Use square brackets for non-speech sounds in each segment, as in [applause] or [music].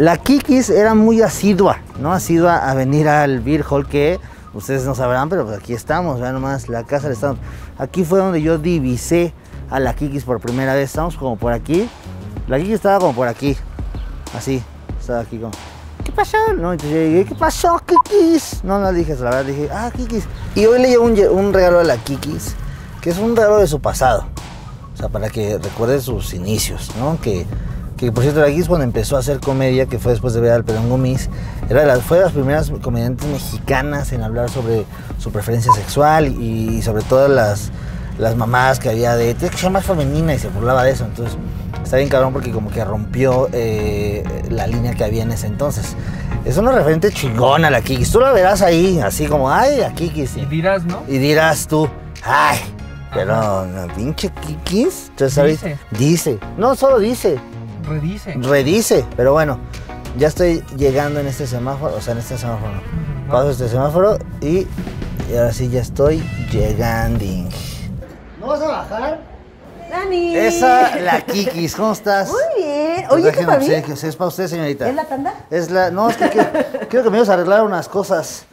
La Kikis era muy asidua, ¿no? Asidua a venir al Beer Hall que ustedes no sabrán, pero pues aquí estamos, vean nomás, la casa de estamos. Aquí fue donde yo divisé a la Kikis por primera vez. Estamos como por aquí. La Kikis estaba como por aquí. Así. Estaba aquí como. ¿Qué pasó? No, entonces yo llegué, ¿qué pasó, Kikis? No, no dije la verdad dije, ah, Kikis. Y hoy le llevo un, un regalo a la Kikis, que es un regalo de su pasado. O sea, para que recuerde sus inicios, ¿no? Que, que por cierto, la Kikis cuando empezó a hacer comedia, que fue después de ver al Pelón Gomis, era de las, fue de las primeras comediantes mexicanas en hablar sobre su preferencia sexual y, sobre todo las, las mamás que había de, tienes que ser más femenina y se burlaba de eso. Entonces, está bien cabrón porque como que rompió eh, la línea que había en ese entonces. Es una referente chingona la Kikis. Tú la verás ahí, así como, ay, la Kikis. Y dirás, ¿no? Y dirás tú, ay, pero pinche Kikis. Entonces, ¿sabes? Dice. Dice. No solo dice, Redice. redice. Pero bueno, ya estoy llegando en este semáforo, o sea, en este semáforo. no. Paso este semáforo y, y ahora sí ya estoy llegando. ¿No vas a bajar? Dani. Esa, la Kikis, ¿cómo estás? Muy bien. Te Oye, ¿qué para mí? obsequios, Es para usted, señorita. ¿Es la tanda? Es la. No, es que quiero, quiero que me ayudes a arreglar unas cosas.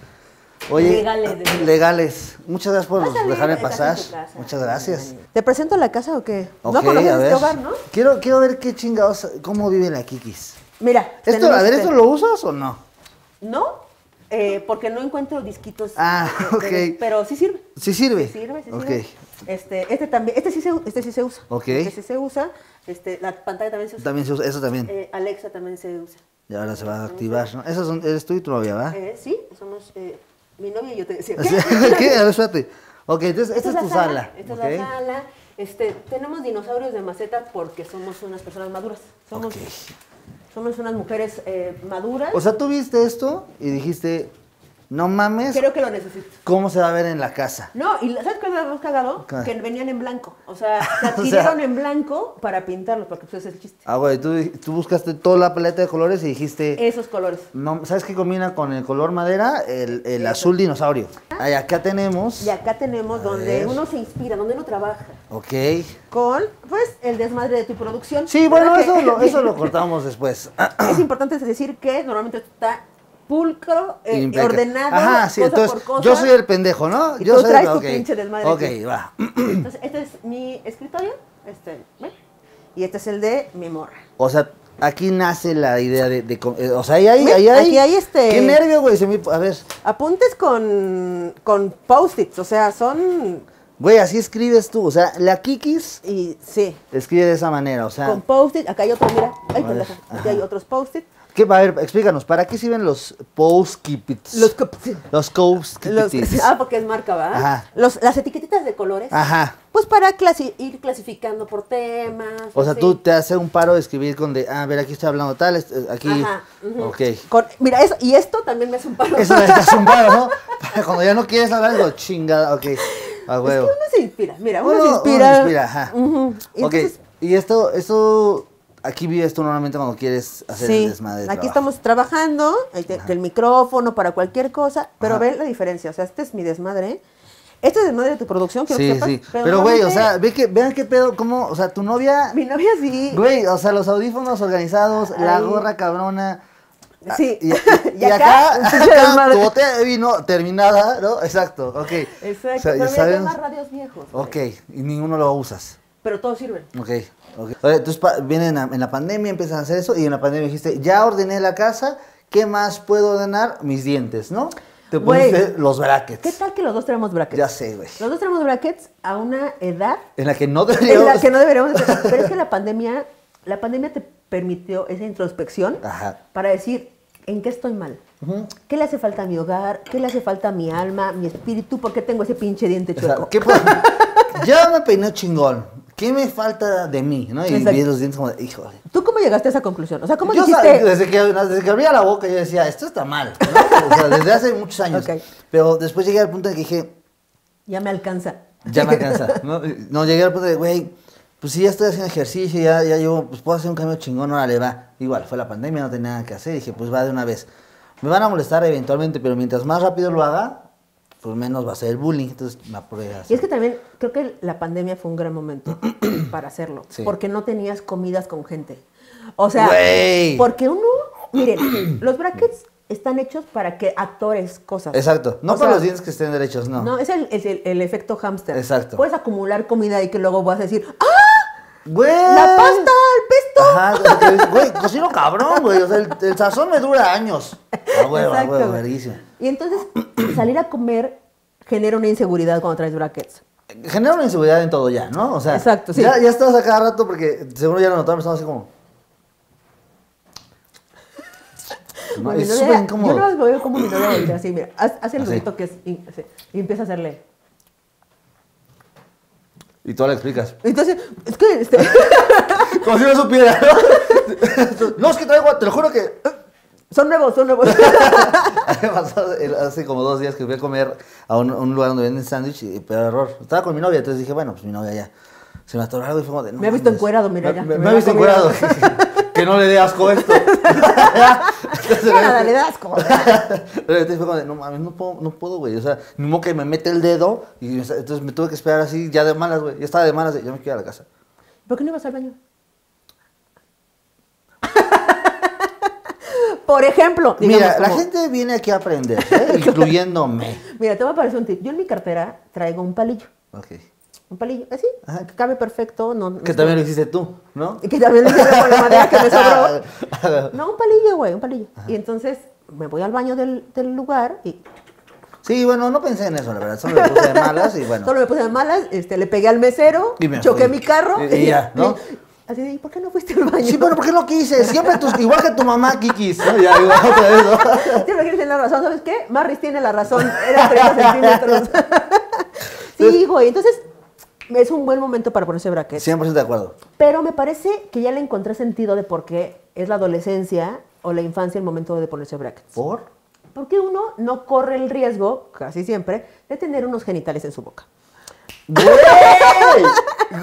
Oye, Legales, de- legales. Muchas gracias por Pásale, dejarme pasar. casa. Muchas gracias. ¿Te presento la casa o qué? No conoces este hogar, ¿no? Quiero, quiero ver qué chingados, cómo vive la Kikis. Mira. ¿Esto, a ver, este- ¿esto lo usas o no? No, eh, porque no encuentro disquitos. Ah, [laughs] de- ok. Pero sí sirve. Sí sirve. Sí sirve, sí Ok. sirve. Este, este también, este sí se, este sí se usa. Ok. Este sí se usa. Este, la pantalla también se usa. También se usa, eso también. Eh, Alexa también se usa. Y ahora se va a activar, ¿no? Son, eres tú y tu novia, ¿va? Eh, sí, somos eh, mi novia y yo te decía. [laughs] Sea, [laughs] ¿Qué? A ver, espérate. Ok, entonces, esta, es tu sala. Esta ¿ok? es la sala. Este, tenemos dinosaurios de maceta porque somos unas personas maduras. Somos, somos unas mujeres eh, maduras. O sea, tú viste esto y dijiste, no mames, Creo que lo necesito. ¿cómo se va a ver en la casa? No, y ¿sabes qué es lo más cagado? ¿Qué? Que venían en blanco. O sea, [laughs] se adquirieron en blanco para pintarlos, porque pues ese es el chiste. Ah, güey, tú, tú buscaste toda la paleta de colores y dijiste, Esos colores. no, ¿sabes qué combina con el color madera? El, el azul dinosaurio. Ahí acá tenemos, Y acá tenemos donde ver. uno se inspira, donde uno trabaja. ok. Con, pues, el desmadre de tu producción. Sí, bueno, ¿Verdad eso que- lo, eso lo [laughs] cortamos después. Es importante decir que normalmente está pulcro, eh, ordenado, Ajá, sí, cosa entonces por cosa. yo soy el pendejo, ¿no? Y yo tú soy traes tu pinche desmadre Ok, aquí. va. [clears throat] Entonces, este es mi escritorio, este, ¿ven? Y este es el de mi morra. O sea, aquí nace la idea de, eh, o sea, ahí hay, ahí hay. aquí hay este- Qué nervio, güey. a ver, Apuntes con, con post-its, o sea, son... güey, así escribes tú. O sea, la Kikis Y sí, escribe de esa manera, o sea. con post-it, acá hay otro, mira, ay, pendeja, aquí hay otros post-it. ¿Qué? A ver, explícanos, ¿para qué sirven los post-kipits? Los, Los post-kipits. [laughs] ah, porque es marca, ¿va? Ajá. Los, las etiquetitas de colores. Ajá. Pues para clasi- ir clasificando por temas. O sea, así. tú te haces un paro de escribir con de, ah, a ver, aquí estoy hablando tal, aquí. Ajá, ujú. Ok. Con- mira, eso, y esto también me hace un paro. Eso me estás un paro, ¿no? [laughs] Para cuando ya no quieres hablar, digo, chingada, ok. A Es que huevo. uno se inspira, mira, uno, Uno- se uno inspira. se inspira, ajá. Y ok, entonces, y esto, esto, aquí vives tú normalmente cuando quieres hacer sí, el desmadre de aquí estamos trabajando, el, te- el micrófono para cualquier cosa, pero Ajá. ve la diferencia, o sea, este es mi desmadre, este es desmadre de tu producción, quiero que Sí, sepas, sí. Pero, güey, o sea, ve que, vean qué pedo, cómo, o sea, tu novia, Mi novia sí. güey, o sea, los audífonos organizados, la gorra cabrona. Sí. Y, y- [laughs] Y y acá, tu botella de vino terminada, ¿no? Exacto, ok. Exacto, O sea, pero ya más radios viejos. Ok, y ninguno lo usas. Pero todos sirven. Ok, ok. Oye, entonces vienen en la pandemia, empiezan a hacer eso y en la pandemia dijiste, ya ordené la casa, ¿qué más puedo ordenar? Mis dientes, ¿no? Te pusiste los brackets. ¿Qué tal que los dos tenemos brackets? Ya sé, güey. Los dos tenemos brackets a una edad En la que no [laughs] en deberíamos... la que no deberíamos. Pero es que la pandemia, la pandemia te permitió esa introspección Ajá. para decir en qué estoy mal. ¿Qué le hace falta a mi hogar? ¿Qué le hace falta a mi alma, mi espíritu? ¿Por qué tengo ese pinche diente O sea, chueco? ¿qué [laughs] ya me peiné chingón. ¿Qué me falta de mí? ¿no? Y vi los dientes como hijo. ¿Tú cómo llegaste a esa conclusión? O sea, ¿cómo yo dijiste? desde, que, desde que abría la boca yo decía, esto está mal. ¿no? O sea, desde hace muchos años. Ok. Pero después llegué al punto en que dije, Ya me alcanza. Ya me alcanza. No, no llegué al punto de, güey, pues si ya estoy haciendo ejercicio, ya, ya llevo, pues puedo hacer un cambio chingón, órale, va. Igual, fue la pandemia, no tenía nada que hacer, dije, pues va de una vez. Me van a molestar eventualmente, pero mientras más rápido lo haga, pues menos va a ser el bullying, entonces me Y es que también creo que la pandemia fue un gran momento [clears throat] para hacerlo. Sí. Porque no tenías comidas con gente. O sea, Güey. porque uno [clears throat] Miren, los brackets están hechos para que actores cosas. Exacto. No O para sea, los dientes que estén derechos, no. No, es el, es el, el efecto hámster. Exacto. Puedes acumular comida y que luego vas a decir, ¡ah! Güey. ¡La pasta! ¡El pesto! Ajá, güey, cocino cabrón, güey. O sea, el, el sazón me dura años. A huevo, a Exacto, huevo, güey. verguísima. Y entonces, [clears throat] salir a comer genera una inseguridad cuando traes brackets. Genera una inseguridad en todo ya, ¿no? O sea, Exacto, sí. ya, ya estás a cada rato porque seguro ya lo notaron, estamos así como. [laughs] No, es súper incómodo. Yo no veo como mi novia así, mira, haz el ruido que es y empieza a hacerle. Y tú le explicas. Entonces, es que este, [laughs] Como si no supiera, [laughs] ¿no? es que traigo, te lo juro que. son nuevos, son nuevos. [laughs] Hace como dos días que fui a comer a un, un lugar donde venden sándwich, y- pero error. Estaba con mi novia, entonces dije, bueno, pues mi novia ya. Se me atoró algo y fue como de. no Me ha visto encuerado, mira, Me, ya, me- me me ha visto encuerado. Que no le dé asco esto. Nada, le como. Pero entonces [laughs] fue como de, no mames, no puedo, no puedo, güey. O sea, ni modo que me mete el dedo y entonces me tuve que esperar así, ya de malas, güey. Ya estaba de malas, ya me ir a la casa. ¿Por qué no ibas al baño? [laughs] Por ejemplo, digamos Mira, la gente viene aquí a aprender, [laughs] ¿eh? incluyéndome. Mira, te voy a parecer un tip. Yo en mi cartera traigo un palillo. Ok. Un palillo, así, Ajá. que cabe perfecto. No, no Que también lo hiciste tú, ¿no? Y [laughs] que también lo hice con la madera que me sobró. [laughs] No, un palillo, güey, un palillo. Y entonces me voy al baño del, del lugar y Sí, bueno, no pensé en eso, la verdad. Solo me puse de malas y bueno. solo me puse de malas, este, le pegué al mesero, Y me choqué mi carro. Y- y ya, [laughs] ¿no? Así de, ¿y por qué no fuiste al baño? Sí, pero ¿por qué no quise? Siempre tus, igual que tu mamá, Kikis. ¿no? Ya, igual otra vez, ¿no? Siempre quieres tener la razón, ¿sabes qué? Marris tiene la razón, era 30 centímetros. sí, güey, entonces es un buen momento para ponerse bracket. 100% de acuerdo. Pero me parece que ya le encontré sentido de por qué es la adolescencia o la infancia el momento de ponerse brackets. ¿Por? Porque uno no corre el riesgo, casi siempre, de tener unos genitales en su boca. ¡Güey!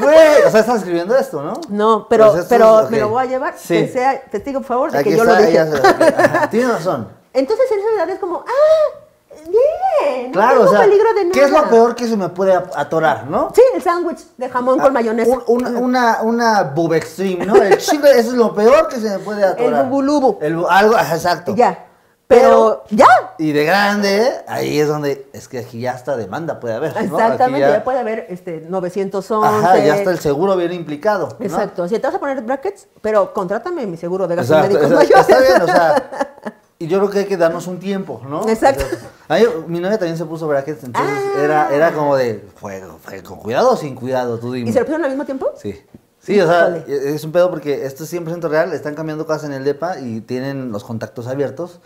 ¡Güey! O sea, estás escribiendo esto, ¿no? No, pero, Pues pero es- me lo voy a llevar, Sí. que sea testigo, por favor, de Aquí que yo está, lo dije. Tienes razón. Entonces en esa edad es como, ¡ah! ¡Bien! No Claro, tengo o sea, peligro de nada. ¿qué es lo peor que se me puede atorar, no? Sí, el sándwich de jamón con mayonesa. Un- una, una, una boob extreme, ¿no? El chile, eso es lo peor que se me puede atorar. bubulubu. El algo, exacto. Ya. Pero, ya. Y de grande, ahí es donde, es que aquí ya hasta demanda puede haber, ¿no? Exactamente, ya- ya, puede haber este, 911. Ajá, ya está el seguro bien implicado. ¿no? Exacto, si te vas a poner brackets, pero contrátame mi seguro de gastos médicos está bien, o sea, [laughs] y yo creo que hay que darnos un tiempo, ¿no? Exacto. A mí, mi novia también se puso brackets, entonces Ah. era, era como de, fue, fue con cuidado o sin cuidado, tú dime. ¿Y se lo pusieron al mismo tiempo? Sí. Sí, o sea, Híjole. es un pedo porque esto es 100% real, están cambiando cosas en el DEPA y tienen los contactos abiertos.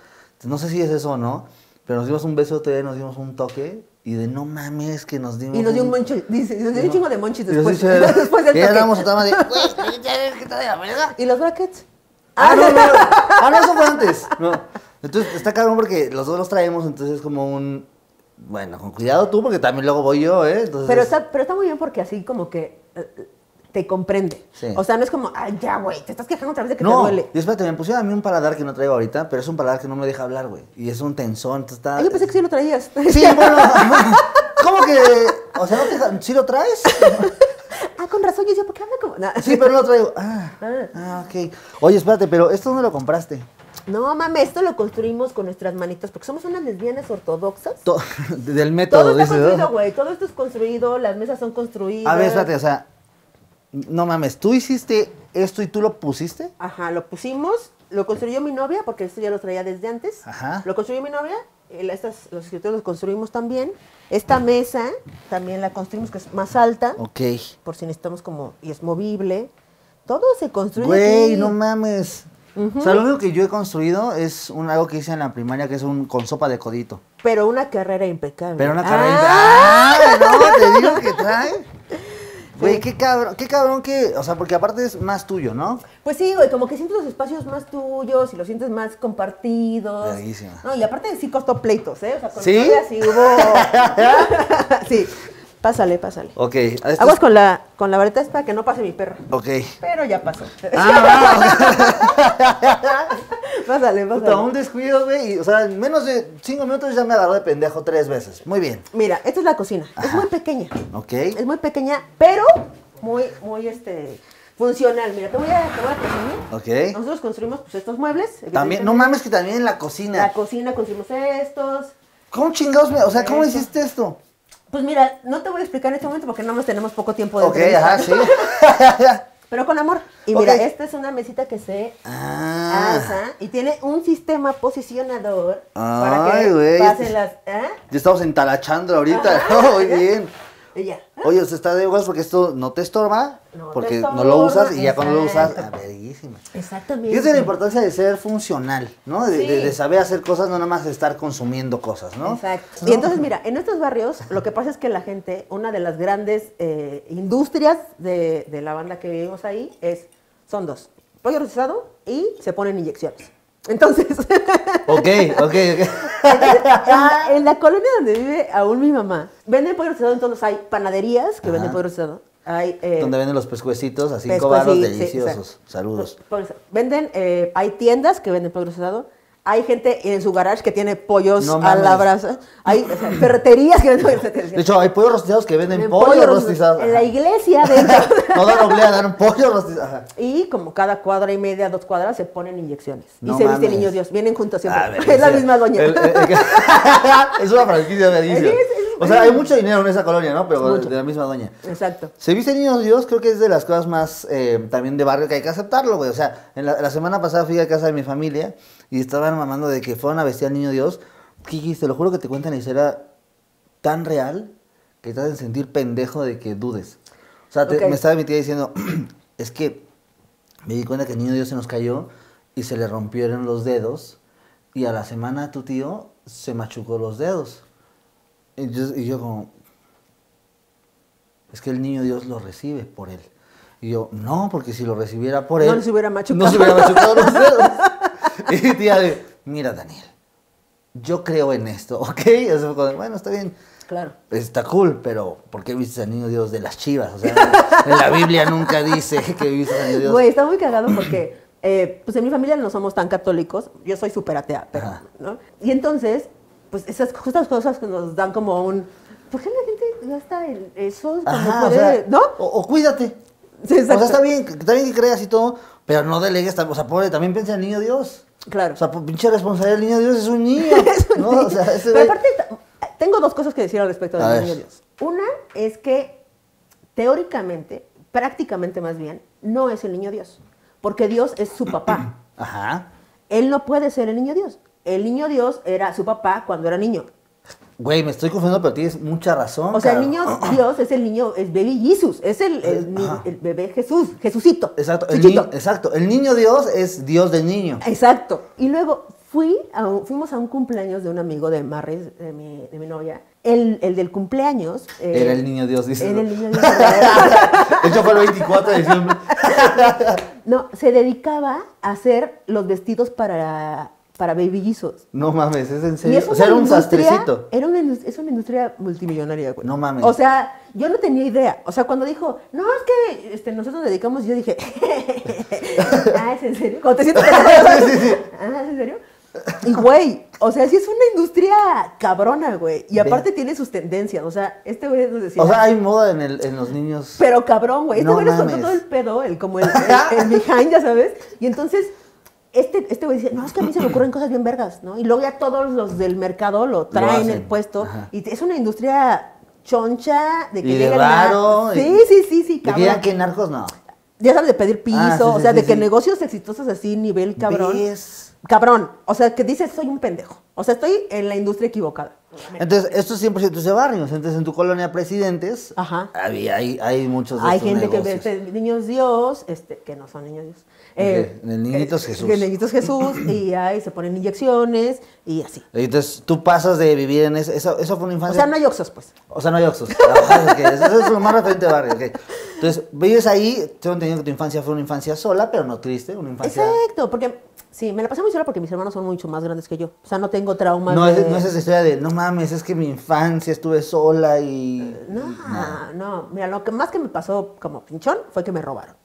No sé si es eso o no, pero nos dimos un beso todavía, nos dimos un toque y de no mames que nos dimos Y nos dio un moncho, dice, nos dio un chingo de monchis después. hizo- [laughs] después del y ya estábamos otra de, [laughs] güey, ¿qué está de la verga? ¿Y los brackets? Ah, no, no, no. [laughs] Ah, no, eso fue antes. No. Entonces está cabrón porque los dos los traemos, entonces es como un. Bueno, con cuidado tú, porque también luego voy yo, ¿eh? Entonces, Pero está, pero está muy bien porque así como que eh, te comprende. Sí. O sea, no es como, ay, ya, güey, te estás quejando otra vez de que No, te duele. y espérate, me pusieron a mí un paladar que no traigo ahorita, pero es un paladar que no me deja hablar, güey. Y es un tensón, entonces está. Ay, yo pensé que sí lo traías. Sí, [laughs] bueno. [laughs] ¿Cómo que? O sea, ¿no te ¿sí lo traes? ah, con razón, yo decía, ¿por qué anda como...? No. [laughs] Sí, pero no lo traigo. Ah, Ah. ah, ok. Oye, espérate, pero ¿esto dónde lo compraste? No, mames, esto lo construimos con nuestras manitas porque somos unas lesbianas ortodoxas. To- [laughs] del Todo método, está dice, construido, güey. Todo esto es construido, las mesas son construidas. A ver, espérate, o sea, no mames, ¿tú hiciste esto y tú lo pusiste? Ajá, lo pusimos, lo construyó mi novia, porque esto ya lo traía desde antes. Ajá. Lo construyó mi novia, estas, los escritorios los construimos también. Esta mesa también la construimos, que es más alta, Ok. por si necesitamos como, y es movible. Todo se construye Güey, no mames. O sea, lo único que yo he construido es un, algo que hice en la primaria, que es un con sopa de codito. Pero una carrera impecable. Pero una Ah, carrera... ¡Ah! No, te digo que trae. Güey, qué cabrón, qué cabrón que... O sea, porque aparte es más tuyo, ¿no? Pues sí, güey, como que sientes los espacios más tuyos y los sientes más compartidos. Verguísima. No, y aparte sí costó pleitos, ¿eh? O sea, con ¿Sí? sí hubo. [laughs] [laughs] sí, pásale, pásale. Ok. esto es- Aguas con la, con la vareta esta que no pase mi perro. Ok. Pero ya pasó. Ah, [laughs] pásale, puta, pásale. un descuido, güey. y, O sea, en menos de cinco minutos ya me agarró de pendejo tres veces. Muy bien. Mira, esta es la cocina. Es muy pequeña. Ok. Es muy pequeña, pero muy, muy este. Funcional, mira, te voy a, te voy a presumir. Ok. Nosotros construimos pues, estos muebles. También, no mames que también en la La cocina. cocina construimos estos. ¿Cómo chingados me, o sea, cómo hiciste esto? Pues mira, no te voy a explicar en este momento porque nada más tenemos poco tiempo de Ok, entrevista. ajá, sí. [laughs] Pero con amor. Y Ok. mira, esta es una mesita que se ah. asa y tiene un sistema posicionador Ay, para que güey. pasen las. ¿eh? Ya estamos entalachando ahorita. [laughs] Muy bien. Y ya. Oye, usted está de huevos porque esto no te estorba. No te porque no lo usas y ya cuando lo usas, ah, verguísima. Exactamente. Fíjate la importancia de ser funcional, ¿no? De, Sí. de- de saber hacer cosas, no nada más estar consumiendo cosas, ¿no? Exacto. ¿No? Y entonces, mira, en estos barrios lo que pasa es que la gente, una de las grandes eh, industrias de, de la banda que vivimos ahí es, son dos, pollo rostizado y se ponen inyecciones. Entonces, Ok, ok, ok. en, la, en la colonia donde vive aún mi mamá, venden pollo rostizado, entonces hay panaderías que venden pollo rostizado, hay... eh, Donde venden los pescuecitos a cinco baros sí, deliciosos. Saludos. Venden, eh, hay tiendas que venden pollo rostizado. Hay gente en su garage que tiene pollos No a la brasa. Hay o sea, ferreterías que venden pollos [laughs] rostizados. De hecho, hay pollos rostizados que venden Venden pollo, rostizado. rostizado. En la iglesia, de. [laughs] No dan oblea, dan pollo rostizado. Y como cada cuadra y media, dos cuadras, se ponen inyecciones. No y se viste mames. niños Dios. Vienen juntos siempre. Ah, [laughs] es la misma doña. El- el- el- es una franquicia de O sea, hay mucho dinero en esa colonia, ¿no? Pero Mucho. de la misma doña. Exacto. Se viste niños Dios, creo que es de las cosas más eh, también de barrio que hay que aceptarlo, güey. O sea, en la, la semana pasada fui a casa de mi familia y estaban mamando de que fueron a vestir al niño Dios. Kiki, te lo juro que te cuentan la historia tan real que te hacen sentir pendejo de que dudes. O sea, te- me estaba mi tía diciendo, [clears throat] es que me di cuenta que el niño Dios se nos cayó y se le rompieron los dedos y a la semana tu tío se machucó los dedos. Y yo, y yo como, es que el niño Dios lo recibe por él. Y yo, no, porque si lo recibiera por No él... se hubiera machucado. No se hubiera machucado los [laughs] dedos. y tía de, mira Daniel, yo creo en esto, [laughs] ¿ok? Eso fue bueno, está bien. Claro. Está cool, pero ¿por qué viste al niño Dios de las chivas? O sea, en la Biblia nunca dice que viste al niño Dios. Güey, está muy cagado porque, eh, pues en mi familia no somos tan católicos. Yo soy súper atea, pero. ¿no? Y entonces, pues esas justas cosas que nos dan como un. ¿Por qué la gente gasta en eso? Ajá, o sea, ¿No? O, o cuídate. Sí, o sea, está bien, está bien que creas y todo, pero no delegues, o sea, pobre, también piensa en el niño Dios. Claro. O sea, pinche responsabilidad, el niño Dios es un niño. [laughs] Es un ¿no? niño. O sea, ese Pero aparte, tengo dos cosas que decir al respecto del niño Dios. Una es que teóricamente, prácticamente más bien, no es el niño Dios. Porque Dios es su papá. [clears throat] Ajá. Él no puede ser el niño Dios. El niño Dios era su papá cuando era niño. Güey, me estoy confundiendo, pero tienes mucha razón. O sea, el niño [clears throat] Dios es el niño, es baby Jesus, es el, bebé Jesús, Jesucito. Exacto, el exacto. El niño Dios es Dios del niño. Exacto. Y luego fui a fuimos a un cumpleaños de un amigo de Marres, de mi, de mi novia. El, el del cumpleaños. eh, Era el niño Dios, dice. Era el niño [laughs] Dios. De hecho, fue el 24 de diciembre. [laughs] no, se dedicaba a hacer los vestidos para, para baby Jesus. No mames, es en serio. es O sea, era un sastrecito. Era una, es una industria multimillonaria, güey. No mames. O sea, yo no tenía idea. O sea, cuando dijo, no, es que este, nosotros nos dedicamos, yo dije, [laughs] ah, ¿es en serio? Cuando te sientes [laughs] [laughs] ah, ¿es en serio? Y güey, o sea, sí es una industria cabrona, güey. Y aparte tiene sus tendencias. O sea, este güey nos decía. O sea, hay moda en, el, en los niños. Pero cabrón, güey. Este No güey nos contó todo el pedo, el, como el, el, el behind, ya sabes. Y entonces, este, este güey dice, no, es que a mí se me [clears throat] ocurren cosas bien vergas, ¿no? Y luego ya todos los del mercado lo traen hacen. el puesto. Ajá. Y es una industria choncha de que Y de raro, y- Sí, sí, sí, sí, cabrón. que narcos, no. Ya sabes, de pedir piso, Ah, sí, o sea, sí, de que negocios exitosos así, nivel cabrón. ¿Ves? Cabrón. O sea, que dices, soy un pendejo. O sea, estoy en la industria equivocada. Entonces, esto es 100% de barrios. Entonces, en tu colonia Presidentes, Ajá. había, hay, hay muchos de Hay estos gente que ve niños Dios, este, que no son niños Dios. Ok, de niñitos Jesús. De niñitos Jesús, y [clears throat] ahí se ponen inyecciones y así. Entonces, tú pasas de vivir en ese... Eso, eso fue una O infancia... sea, no hay oxos, pues. O sea, no hay Oxxos. Ah, Eso es lo más referente de barrio. ok. Entonces, vives ahí, tengo entendido que tu infancia fue una infancia sola, pero no triste, una infancia... Exacto, porque sí, me la pasé muy sola porque mis hermanos son mucho más grandes que yo. O sea, no tengo traumas. No, de... es, no es esa historia de, no mames, es que mi infancia estuve sola y... No, no, mira, lo que más que me pasó como pinchón fue que me robaron.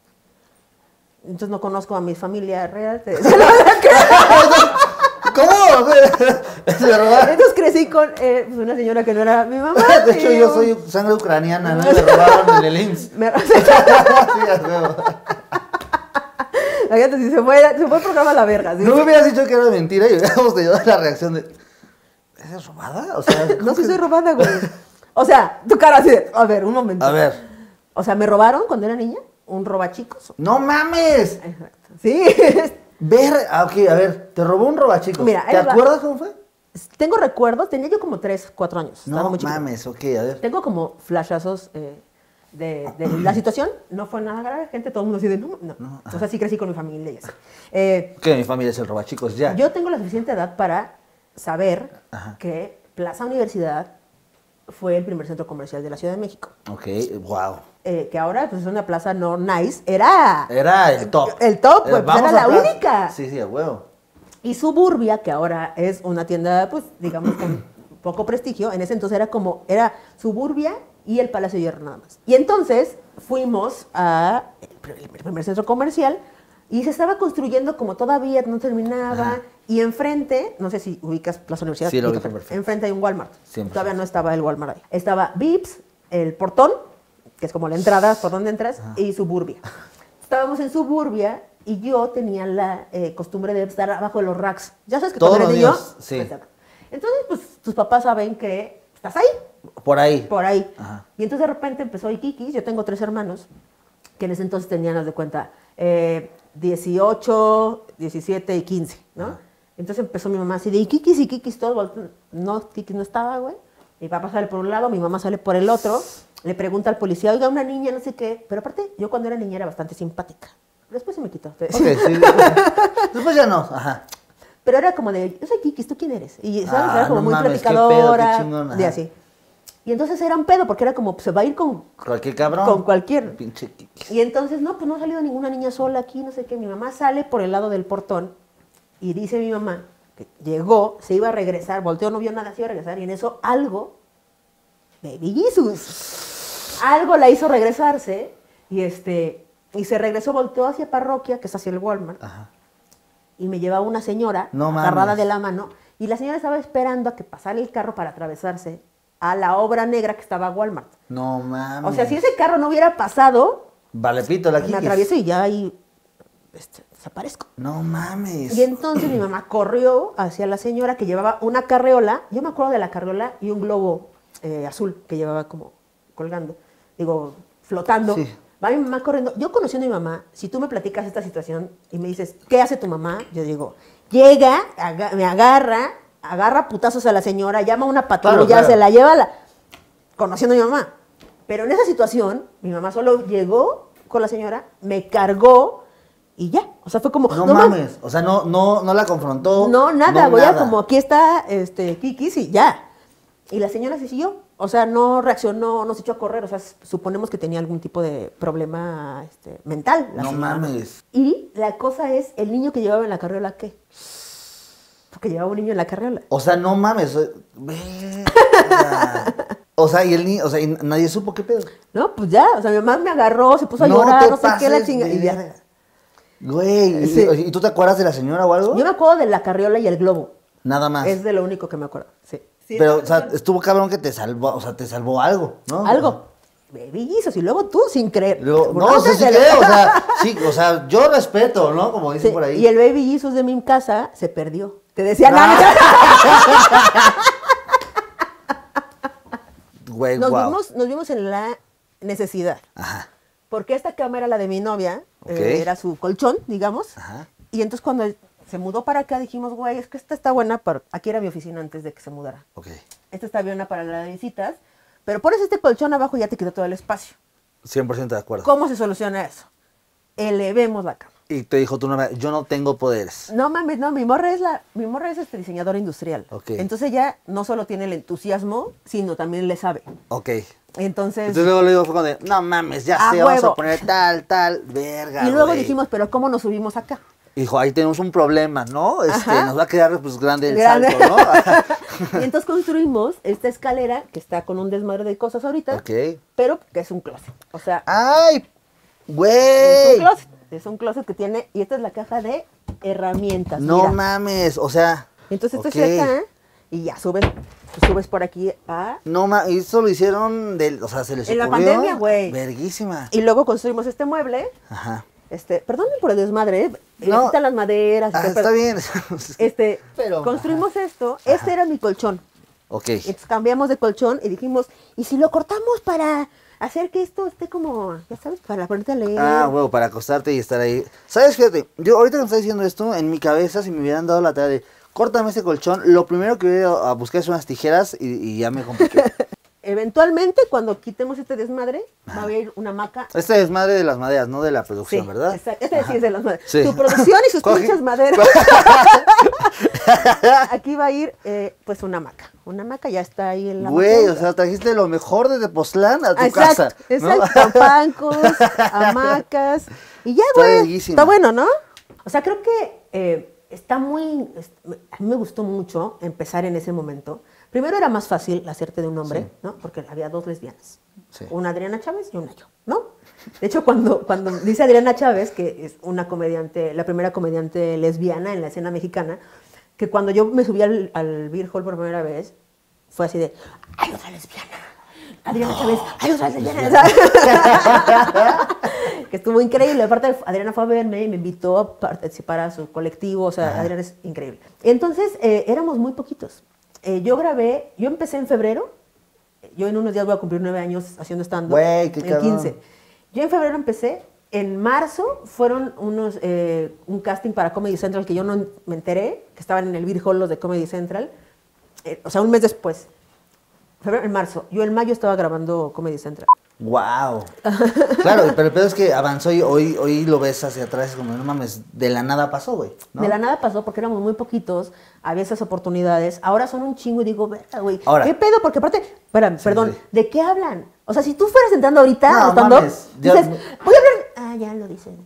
Entonces no conozco a mi familia real. [laughs] ¿Cómo? Se robaron. Entonces crecí con eh, pues, una señora que no era mi mamá. [laughs] De hecho, yo soy sangre ucraniana, ¿no? [laughs] Me robaron el IMSS. Me-. Fíjate, si se fue, se fue el programa a la verga. ¿sí? No me hubieras dicho que era mentira y hubiéramos tenido la reacción de. ¿Es robada? O sea, No, ¿cómo sí que- soy robada, güey. O sea, tu cara así de, a ver, un momento. A ver. O sea, me robaron cuando era niña, un robachicos. ¡No mames! Exacto. Sí. [laughs] Ver. Ah, ok, a ver. Te robó un robachicos. Mira, ¿Te acuerdas cómo fue? Tengo recuerdos, tenía yo como 3, 4 años. No muy mames, ok, a ver. Tengo como flashazos eh, de, de la [clears throat] situación. No fue nada grave, gente, todo el mundo así de, no, no. o sea, sí crecí con mi familia y así. Eh, Que mi familia es el robachicos, ya. Yo tengo la suficiente edad para saber Ajá. que Plaza Universidad fue el primer centro comercial de la Ciudad de México. Ok, wow. Eh, que ahora pues, es una plaza no nice. Era Era el top. El top, Eh, pues, era la plaza- única. Sí, sí, a huevo. Y Suburbia, que ahora es una tienda, pues, digamos, con [coughs] poco prestigio, en ese entonces era como, era Suburbia y el Palacio de Hierro nada más. Y entonces fuimos a el pr- el primer centro comercial y se estaba construyendo como todavía no terminaba. Ajá. Y enfrente, no sé si ubicas Plaza Universidad. Sí, lo ubico perfecto. Enfrente hay un Walmart. 100%. Todavía no estaba el Walmart ahí. Estaba Vips, el portón, que es como la entrada por donde entras, y Suburbia. Estábamos en Suburbia y yo tenía la eh, costumbre de estar abajo de los racks. Ya sabes que Todos los niño. niños, sí. Exacto. Entonces, pues tus papás saben que estás ahí, Por ahí. por ahí. Ajá. Y entonces de repente empezó Ikikis. Yo tengo tres hermanos que en ese entonces tenían, haz de cuenta, eh, 18, 17 y 15, ¿no? Entonces empezó mi mamá así de Ikikis, todos voltean. No, Kikis no estaba, güey. Mi papá sale por un lado, mi mamá sale por el otro. Le pregunta al policía, oiga, una niña, no sé qué. Pero aparte, yo cuando era niña era bastante simpática. Después se me quitó. Ok, [laughs] sí. Después ya no. Ajá. Pero era como de, yo soy Kikis, ¿tú quién eres? Y ¿sabes? Ah, era como no muy mames, qué pedo, platicadora. qué chingón, de así. Y entonces era un pedo, porque era como, pues, se va a ir con... Cualquier cabrón. Con cualquier. Pinche Kiki. Y entonces, no, pues no ha salido ninguna niña sola aquí, no sé qué. Mi mamá sale por el lado del portón y dice mi mamá que llegó, se iba a regresar, volteó, no vio nada, se iba a regresar. Y en eso algo, Baby Jesus, algo la hizo regresarse y este... Y se regresó, volteó hacia parroquia, que es hacia el Walmart, Ajá. y me llevaba una señora No agarrada mames. de la mano y la señora estaba esperando a que pasara el carro para atravesarse a la obra negra que estaba Walmart. No mames. O sea, si ese carro no hubiera pasado, Vale, pito la me atravieso y ya ahí este, desaparezco. No mames. Y entonces mi mamá corrió hacia la señora que llevaba una carreola, yo me acuerdo de la carreola y un globo eh, azul que llevaba como colgando, digo, flotando. Sí. Va mi mamá corriendo. Yo conociendo a mi mamá, si tú me platicas esta situación y me dices, ¿qué hace tu mamá? Yo digo, llega, aga- me agarra, agarra putazos a la señora, llama a una patrulla, Claro, se la lleva a la... Conociendo a mi mamá. Pero en esa situación, mi mamá solo llegó con la señora, me cargó y ya. O sea, fue como... No, "No mames. O sea, no, no, no la confrontó. no, nada, no era nada. como aquí está este Kikis y ya. Y la señora se siguió. O sea, no reaccionó, no se echó a correr. O sea, suponemos que tenía algún tipo de problema este, mental. la No mames. Y la cosa es, el niño que llevaba en la carriola, ¿qué? Porque llevaba un niño en la carriola. O sea, no mames. o- sea, [laughs] y el niño, o sea, y nadie supo qué pedo. No, pues ya. O sea, mi mamá me agarró, se puso a no llorar, no sé qué, la pases chinga. de Y ya. verga. Güey, ¿y- Sí. ¿y tú te acuerdas de la señora o algo? Yo me acuerdo de la carriola y el globo. Nada más. Es de lo único que me acuerdo. Sí. Sí, Pero, o sea, estuvo cabrón que te salvó, o sea, te salvó algo, ¿no? algo. Bellizos. Y luego tú sin creer. Luego, no, sí, sí creo, o sea, sí, o sea, yo respeto, ¿no? Como dicen Sí, por ahí. Y el Baby Jesus de mi casa se perdió. Te decía, no, Ah. [laughs] Güey, nos, wow. vimos, nos vimos en la necesidad. Ajá, Porque esta cama era la de mi novia, Ok. eh, era su colchón, digamos. ajá. Y entonces cuando se mudó para acá dijimos, güey, es que esta está buena para... Aquí era mi oficina antes de que se mudara. Ok. Esta está buena para la de visitas, pero pones este colchón abajo y ya te quita todo el espacio. 100% de acuerdo. ¿Cómo se soluciona eso? Elevemos la cama. Y te dijo tu novia, yo no tengo poderes. No mames, no, mi morra es la, mi morra es este diseñadora industrial. Ok. Entonces ya no solo tiene el entusiasmo, sino también le sabe. Ok. Entonces, Entonces luego le digo, fue como de, no mames, ya sé, vamos a poner tal, tal, verga, y luego güey". dijimos, pero ¿cómo nos subimos acá? Dijo, ahí tenemos un problema, ¿no? Este, nos va a quedar pues grande el Grande. salto, ¿no? [laughs] Y entonces construimos esta escalera que está con un desmadre de cosas ahorita, ok. pero que es un closet. O sea, ¡Ay! es ¡Güey! un closet. Es un closet que tiene, y esta es la caja de herramientas. No mira. mames, o sea. Entonces esto ok. es acá, y ya subes, subes por aquí a... No mames, y eso lo hicieron del, o sea, se les En la ocurrió. pandemia, güey. Verguísima. Y luego construimos este mueble, Ajá. Este, perdonen por el desmadre, ¿eh? No. quitan las maderas. Ah, está pero, bien. [laughs] Este, Pero- construimos esto. Este era mi colchón. ok. Entonces cambiamos de colchón y dijimos, ¿y si lo cortamos para hacer que esto esté como, ya sabes, para ponerte a leer? Ah, huevo, para acostarte y estar ahí. ¿Sabes? Fíjate, yo ahorita que me estás diciendo esto, en mi cabeza, si me hubieran dado la tarea de córtame ese colchón, lo primero que ido a buscar son unas tijeras y, y ya me compliqué. [laughs] Eventualmente, cuando quitemos este desmadre, va a haber una maca. Este es madre de las maderas, no de la Sí, producción, ¿verdad? exacto. Este sí es de las maderas. Sí. Tu producción y sus [laughs] pinches maderas. [laughs] Aquí va a ir, eh, pues, una maca. Una maca ya está ahí en la Güey, o sea, trajiste lo mejor de Tepoztlán a tu exacto, casa. ¿no? exacto, [laughs] bancos, hamacas, y ya, güey, está bueno, ¿no? O sea, creo que eh, está muy, a mí me gustó mucho empezar en ese momento. Primero era más fácil hacerte de un hombre, Sí. ¿no? Porque había dos lesbianas, Sí. una Adriana Chávez y una yo, ¿no? De hecho, cuando, cuando dice Adriana Chávez, que es una comediante, la primera comediante lesbiana en la escena mexicana, que cuando yo me subí al, al Beer Hall por primera vez, fue así de, ¡hay otra lesbiana! Adriana Chávez, ¡hay otra lesbiana! [laughs] [laughs] que estuvo increíble. Aparte, Adriana fue a verme y me invitó a participar a su colectivo. O sea, Adriana es increíble. Entonces, eh, éramos muy poquitos. Eh, yo grabé, yo empecé en febrero. Yo en unos días voy a cumplir nueve años haciendo stand-up. Güey, qué En cabrón. 15. Yo en febrero empecé. En marzo fueron unos, eh, un casting para Comedy Central que yo no me enteré, que estaban en el Beer Hall los de Comedy Central. Eh, o sea, un mes después. Febrero, en marzo. Yo en mayo estaba grabando Comedy Central. Wow. Claro, pero el pedo es que avanzó y hoy, hoy lo ves hacia atrás como, no mames, de la nada pasó, güey. ¿no? De la nada pasó porque éramos muy poquitos, había esas oportunidades. Ahora son un chingo y digo, güey. ¿Qué pedo? Porque aparte, espérame, Sí, perdón, sí. ¿de qué hablan? O sea, si tú fueras entrando ahorita, No, mames, dices, voy a hablar. Ah, ya lo dicen.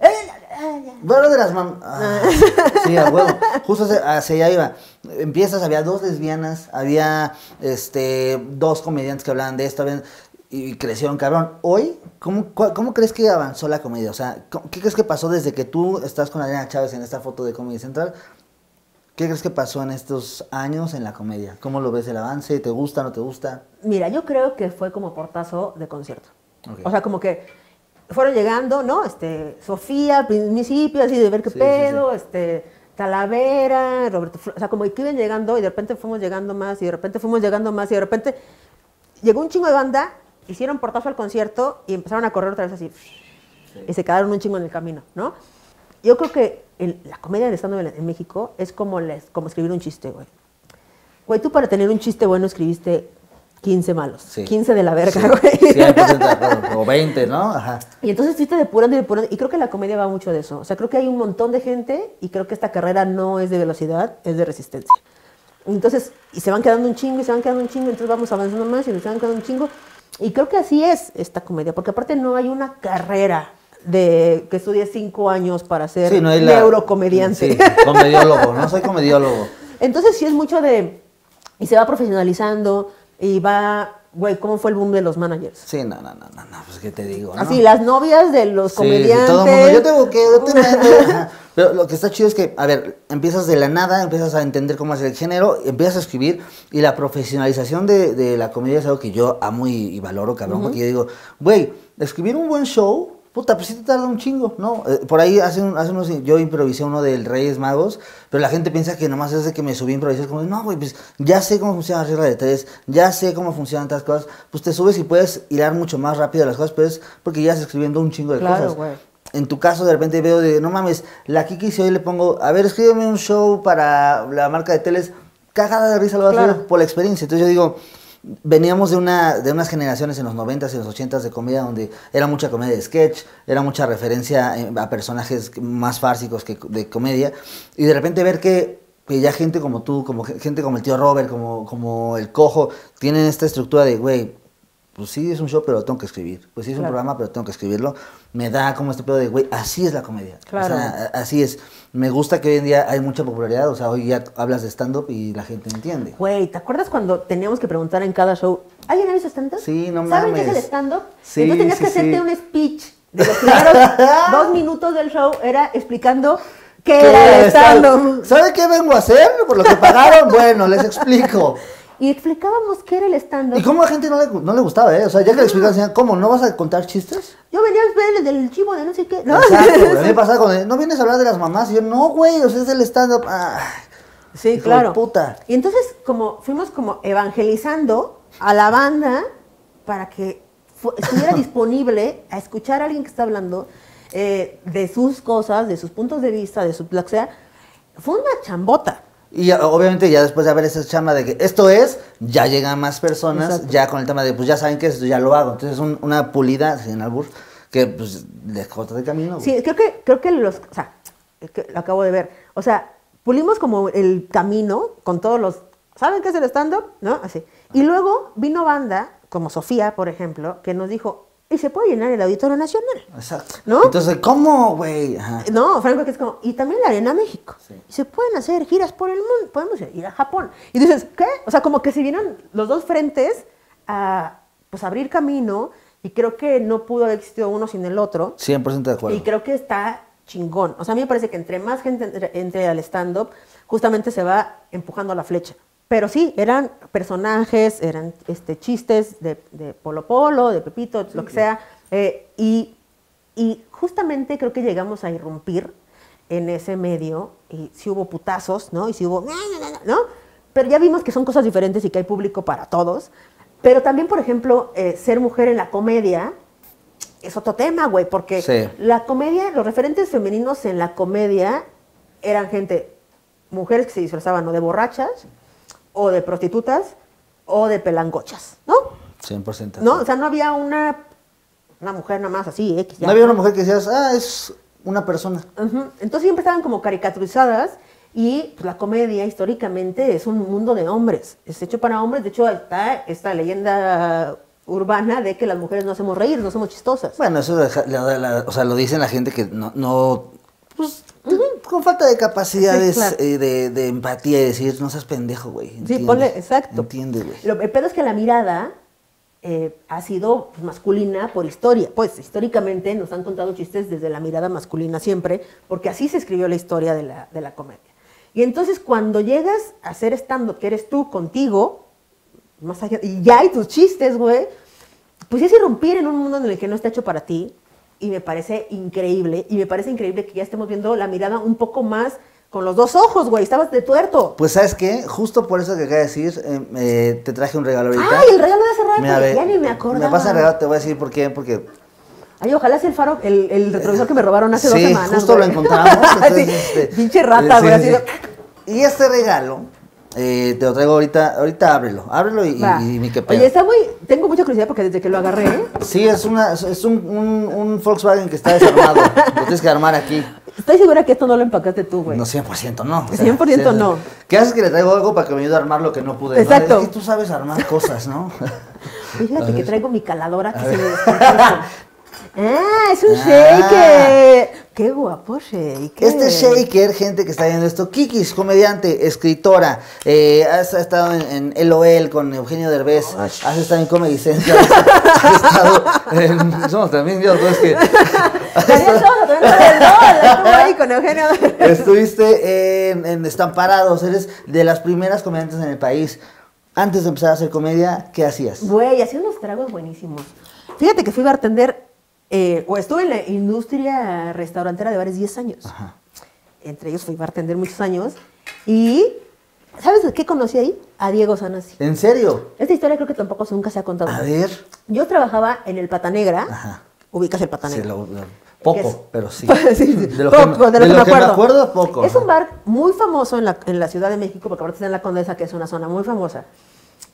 Ah. Bueno, de las mam... ah, sí, a huevo. Justo hacia, hacia allá iba. Empiezas, había dos lesbianas, había este dos comediantes que hablaban de esto, habían- y crecieron, cabrón. Hoy, ¿cómo, ¿cómo crees que avanzó la comedia? O sea, ¿cómo- ¿qué crees que pasó desde que tú estás con Adriana Chávez en esta foto de Comedy Central? ¿Qué crees que pasó en estos años en la comedia? ¿Cómo lo ves el avance? ¿Te gusta, no te gusta? Mira, yo creo que fue como portazo de concierto. O sea, como que fueron llegando, ¿no? Este, Sofía, al principio, así de ver qué Sí, sí, pedo, este, Talavera, Roberto, o sea, como que iban llegando y de repente fuimos llegando más y de repente fuimos llegando más y de repente llegó un chingo de banda, hicieron portazo al concierto y empezaron a correr otra vez así. Y se quedaron un chingo en el camino, ¿no? Yo creo que el- la comedia de estando en México es como, les, como escribir un chiste, güey. Güey, tú para tener un chiste bueno escribiste 15 malos. Sí. 15 de la verga, Sí, güey. 100% de acuerdo, o 20, ¿no? Ajá. Y entonces fuiste depurando y depurando. Y creo que la comedia va mucho de eso. O sea, creo que hay un montón de gente y creo que esta carrera no es de velocidad, es de resistencia. Entonces, y se van quedando un chingo y se van quedando un chingo, entonces vamos avanzando más y nos van quedando un chingo. Y creo que así es esta comedia, porque aparte no hay una carrera de que estudies cinco años para ser Sí, no la- neurocomediante. Sí, comediólogo, no soy comediólogo. Entonces sí es mucho de... Y se va profesionalizando y va... Güey, ¿cómo fue el boom de los managers? Sí, no, no, no, no, no, pues qué te digo. Así, las novias de los comediantes. sí, todo el mundo, yo te buqueo, yo te. Pero lo que está chido es que, a ver, empiezas de la nada, empiezas a entender cómo hacer el género, empiezas a escribir y la profesionalización de, de la comedia es algo que yo amo y, y valoro, cabrón, porque yo digo, güey, escribir un buen show, puta, pues sí te tarda un chingo, ¿no? Eh, por ahí hace, un- hace unos, yo improvisé uno del Reyes Magos, pero la gente piensa que nomás es de que me subí a improvisar, como, no, güey, pues ya sé cómo funciona la regla de tres, ya sé cómo funcionan otras cosas, pues te subes y puedes hilar mucho más rápido las cosas, pero es porque ya estás escribiendo un chingo de Claro, cosas. güey. En tu caso, de repente veo de, no mames, la Kiki si hoy le pongo, a ver, escríbeme un show para la marca de teles, cagada de risa lo vas a hacer por la experiencia. Entonces yo digo, veníamos de, una, de unas generaciones en los 90s y los 80s de comedia donde era mucha comedia de sketch, era mucha referencia eh, a personajes más fársicos que de comedia, y de repente ver que, que ya gente como tú, como ge- gente como el tío Robert, como, como el cojo, tienen esta estructura de, güey, pues sí es un show, pero lo tengo que escribir. Pues sí es un Claro. programa, pero tengo que escribirlo. Me da como este pedo de, güey, así es la comedia. Claro. O sea, así es. Me gusta que hoy en día hay mucha popularidad. O sea, hoy ya hablas de stand-up y la gente entiende. Güey, ¿te acuerdas cuando teníamos que preguntar en cada show, ¿alguien ha visto stand-up? Sí, no ¿Saben qué es el stand-up? Sí, y entonces tenías sí, que hacerte sí. un speech de los primeros [laughs] dos minutos del show, era explicando qué ¿Qué era el stand-up. ¿Sabe qué vengo a hacer? Por lo que pagaron, bueno, les explico. Y explicábamos qué era el stand-up. ¿Y cómo a la gente no le, no le gustaba, eh? O sea, ya que le explicas, decían, ¿cómo? ¿No vas a contar chistes? Yo venía a ver el del chivo de no sé qué. ¿no? Exacto. A mí me [laughs] pasaba cuando, ¿no vienes a hablar de las mamás? Y yo, no, güey, o sea, es el stand-up. Ah, Sí, claro. puta. Y entonces, como fuimos como evangelizando a la banda para que estuviera [laughs] disponible a escuchar a alguien que está hablando eh, de sus cosas, de sus puntos de vista, de su lo que sea. Fue una chambota. Y obviamente ya después de haber esa chamba de que esto es, ya llegan más personas, Exacto. ya con el tema de, pues ya saben que esto ya lo hago. Entonces es un- una pulida, sin albur, que pues les corta de camino. Sí, creo que, creo que los, o sea, que lo acabo de ver. O sea, pulimos como el camino con todos los, ¿saben qué es el stand-up? ¿No? Así. Y luego vino banda, como Sofía, por ejemplo, que nos dijo, y se puede llenar el Auditorio Nacional. Exacto. ¿No? Entonces, ¿cómo, güey? No, Franco, que es como, y también la Arena México. Sí. Y se pueden hacer giras por el mundo, podemos ir a Japón. Y dices, ¿qué? O sea, como que se vieron los dos frentes a pues abrir camino y creo que no pudo haber existido uno sin el otro. 100% de acuerdo. Y creo que está chingón. O sea, a mí me parece que entre más gente entre, entre al stand-up, justamente se va empujando la flecha. Pero sí, eran personajes, eran este, chistes de, de Polo Polo, de Pepito, lo que sea. eh, y, y justamente creo que llegamos a irrumpir en ese medio. Y sí hubo putazos, ¿no? Y sí hubo... ¿no? Pero ya vimos que son cosas diferentes y que hay público para todos. Pero también, por ejemplo, eh, ser mujer en la comedia es otro tema, güey, porque la comedia, los referentes femeninos en la comedia eran gente, mujeres que se disfrazaban o de borrachas, o de prostitutas, o de pelangochas, ¿no? 100%. ¿No? O sea, no había una, una mujer nada más así, X. ya, No había una mujer que decías, ah, es una persona. Entonces siempre estaban como caricaturizadas y pues, la comedia históricamente es un mundo de hombres, es hecho para hombres, de hecho está esta leyenda urbana de que las mujeres no hacemos reír, no somos chistosas. Bueno, eso la- la- o sea, lo dicen la gente que no, no pues, con falta de capacidades Sí, claro. eh, de, de empatía y decir, no seas pendejo, güey. Sí, ponle, exacto. Entiende, güey. Lo, el pedo es que la mirada eh, ha sido pues, masculina por historia. Pues históricamente nos han contado chistes desde la mirada masculina siempre, porque así se escribió la historia de la, de la comedia. Y entonces cuando llegas a hacer stand-up, que eres tú contigo, más allá, y ya hay tus chistes, güey, pues es irrumpir en un mundo en el que no está hecho para ti. Y me parece increíble. Y me parece increíble que ya estemos viendo la mirada un poco más con los dos ojos, güey. Estabas de tuerto. Pues, ¿sabes qué? Justo por eso que acaba de decir, eh, eh, te traje un regalo ahorita. Ay, el regalo de hace rato. Mira, ve, ya ni me acordaba. Me pasa el regalo, te voy a decir por qué, porque Ay, ojalá sea el faro, el, el retrovisor que me robaron hace dos sí, semanas. justo güey. lo encontramos. [laughs] entonces, Sí, este, Pinche rata, eh, güey. sí. Y este regalo, eh, te lo traigo ahorita, ahorita ábrelo, ábrelo y, y, y ni qué pedo. Oye, está muy. Mucha curiosidad porque desde que lo agarré, Sí, es, una, es- un, un, un Volkswagen que está desarmado. lo tienes que armar aquí. estoy segura que esto no lo empacaste tú, güey. No, 100% no. 100% no. ¿Qué haces que le traigo algo para que me ayude a armar lo que no pude? ¿no? Exacto. Es que tú sabes armar cosas, ¿no? [laughs] Fíjate que traigo mi caladora que se me. [laughs] Ah, es un Ah. shaker. Qué guapo shaker. Este shaker, gente que está viendo esto, Kikis, comediante, escritora, eh, has estado en, en LOL con Eugenio Derbez, has estado en Comedy Central, [laughs] has estado en... [laughs] Somos también, Dios, no es que... También ahí con Eugenio. Estuviste en, en Estamparados, eres de las primeras comediantes en el país. Antes de empezar a hacer comedia, ¿qué hacías? Güey, hacía unos tragos buenísimos. Fíjate que fui bartender, eh, o estuve en la industria restaurantera de bares 10 años. Ajá. Entre ellos fui bartender muchos años. Y, ¿sabes de qué conocí ahí? A Diego Sanasi. ¿En serio? Esta historia creo que tampoco nunca se ha contado. A ver. Yo trabajaba en el Pata Negra. Ajá. Ubicas el Pata Sí, Negra. lo- lo- poco, pero sí. [laughs] Sí, sí. De lo, Poco, que, me- de lo de que lo me que me acuerdo. poco. Es un bar muy famoso en la, en la Ciudad de México, porque aparte está en la Condesa, que es una zona muy famosa.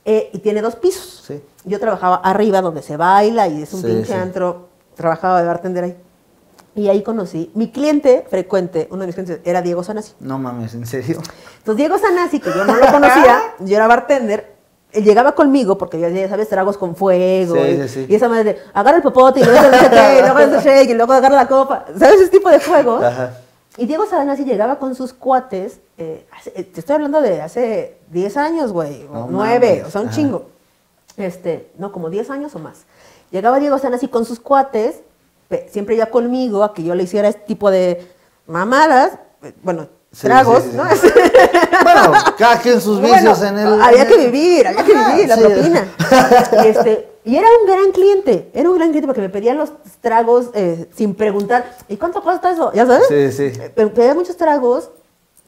Eh, y tiene dos pisos. Sí. Yo trabajaba arriba, donde se baila y es un Sí, pinche sí. antro. Trabajaba de bartender ahí. Y ahí conocí. Mi cliente frecuente, uno de mis clientes, era Diego Sanasi. No mames, ¿en serio? Entonces, Diego Sanasi, que yo no lo conocía, [laughs] yo era bartender, él llegaba conmigo, porque yo ya sabes, tragos con fuego. Sí, y, sí, sí. y esa madre de, agarra el popote y luego sé qué, y luego el shake, y luego agarra la copa. ¿Sabes? Ese tipo de juegos. Ajá. Y Diego Sanasi llegaba con sus cuates, eh, hace- eh, te estoy hablando de hace 10 años, güey, o No 9, mames. o sea, un Ajá. chingo. Este, no, como 10 años o más. Llegaba Diego Sanasi con sus cuates, siempre ya conmigo, a que yo le hiciera este tipo de mamadas, eh, bueno, Sí, tragos, sí, sí, ¿no? [laughs] Bueno, quien sus Bueno, vicios en el. Había que vivir, había que vivir, la propina. Y, [laughs] este, y era un gran cliente, era un gran cliente porque me pedían los tragos eh, sin preguntar, ¿y cuánto cuesta eso? ¿Ya sabes? Sí, sí. Eh, Me pedía muchos tragos,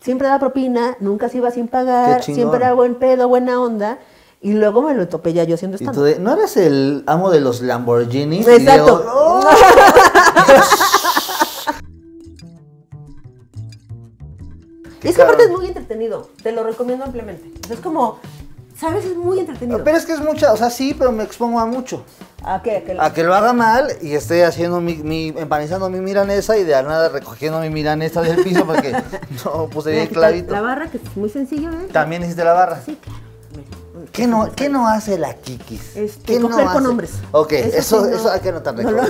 siempre daba propina, nunca se iba sin pagar, siempre era buen pedo, buena onda. Y luego me lo topé ya yo haciendo de, ¿no eres el amo de los Lamborghini? Exacto. Y [laughs] es que aparte es muy entretenido, te lo recomiendo ampliamente. Es como, ¿sabes? Es muy entretenido. Pero es que es mucha, o sea, sí, pero me expongo a mucho. ¿A qué? ¿A qué? A que lo haga mal y esté haciendo mi, mi empanizando mi milanesa y de nada recogiendo mi milanesa del piso porque [laughs] no puse el quitar clavito. La barra, que es muy sencillo, ¿eh? También hiciste la barra. Sí, claro. ¿Qué no, ¿Qué no hace la Kikis? Este, ¿Qué no coger con hace? hombres. Ok, Eso eso, sí no- eso hay que anotarle. no No,